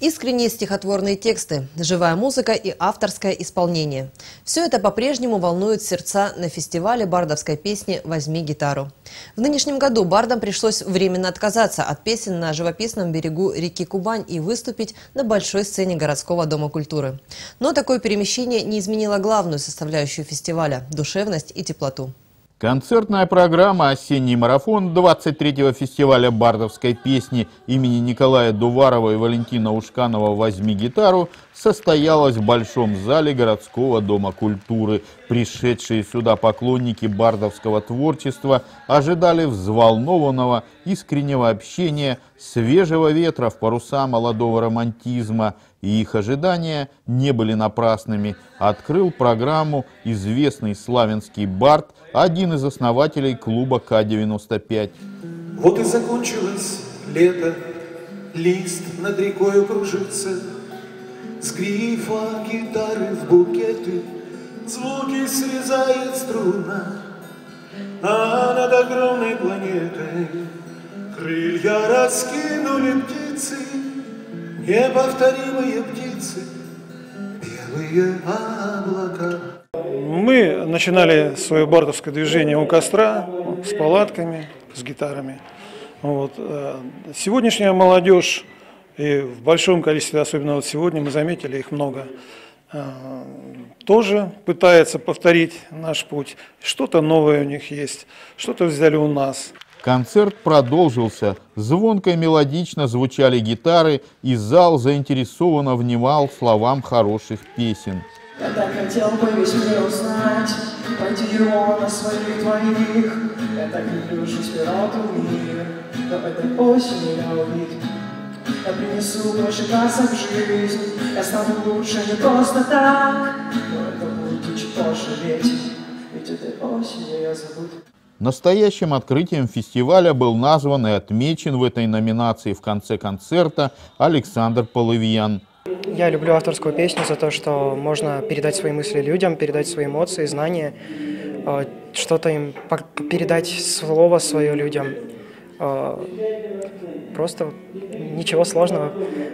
Искренние стихотворные тексты, живая музыка и авторское исполнение. Все это по-прежнему волнует сердца на фестивале бардовской песни «Возьми гитару». В нынешнем году бардам пришлось временно отказаться от песен на живописном берегу реки Кубань и выступить на большой сцене городского дома культуры. Но такое перемещение не изменило главную составляющую фестиваля – душевность и теплоту. Концертная программа «Осенний марафон» 23-го фестиваля бардовской песни имени Николая Дуварова и Валентина Ушканова «Возьми гитару» состоялась в Большом зале городского дома культуры. Пришедшие сюда поклонники бардовского творчества ожидали взволнованного, искреннего общения, свежего ветра в паруса молодого романтизма, и их ожидания не были напрасными. Открыл программу известный славянский бард, один из основателей клуба К-95. Вот и закончилось лето, лист над рекой кружится, С грифа гитары в букеты звуки срезает струна, А над огромной планетой крылья раскинули птицы, Неповторимые птицы, белые облака. Мы начинали свое бардовское движение у костра с палатками, с гитарами. Вот. э, Сегодняшняя молодежь, и в большом количестве, особенно вот сегодня, мы заметили их много, э, тоже пытается повторить наш путь. Что-то новое у них есть, что-то взяли у нас. Концерт продолжился. Звонко и мелодично звучали гитары, и зал заинтересованно внимал словам хороших песен. Я так хотел бы весь мир узнать Про Диона своих твоих Я так люблю шестероту в мир Но этой осенью я увидел Я принесу больше красок в жизнь. Я стану лучше не просто так. Но это будет чуть позже Ведь этой осенью я забуду Настоящим открытием фестиваля был назван и отмечен в этой номинации в конце концерта Александр Полывьян. Я люблю авторскую песню за то, что можно передать свои мысли людям, передать свои эмоции, знания, э, что-то им передать слово свое людям. Э, Просто ничего сложного.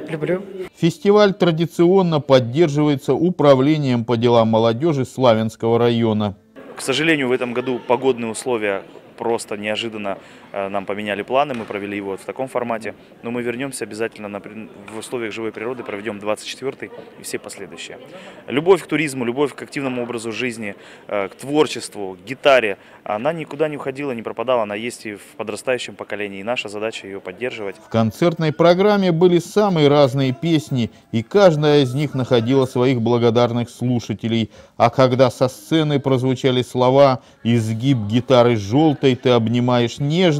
Люблю. Фестиваль традиционно поддерживается Управлением по делам молодежи Славянского района. К сожалению, в этом году погодные условия просто неожиданно нам поменяли планы, мы провели его в таком формате, но мы вернемся обязательно на в условиях живой природы, проведем 24 и все последующие. Любовь к туризму, любовь к активному образу жизни, э, к творчеству, к гитаре, она никуда не уходила, не пропадала, она есть и в подрастающем поколении, и наша задача ее поддерживать. В концертной программе были самые разные песни, и каждая из них находила своих благодарных слушателей. А когда со сцены прозвучали слова «Изгиб гитары желтой ты обнимаешь нежно»,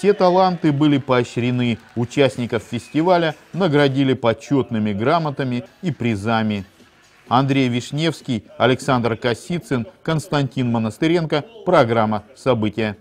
Все таланты были поощрены. Участников фестиваля наградили почетными грамотами и призами. Андрей Вишневский, Александр Косицын, Константин Монастыренко. Программа «События».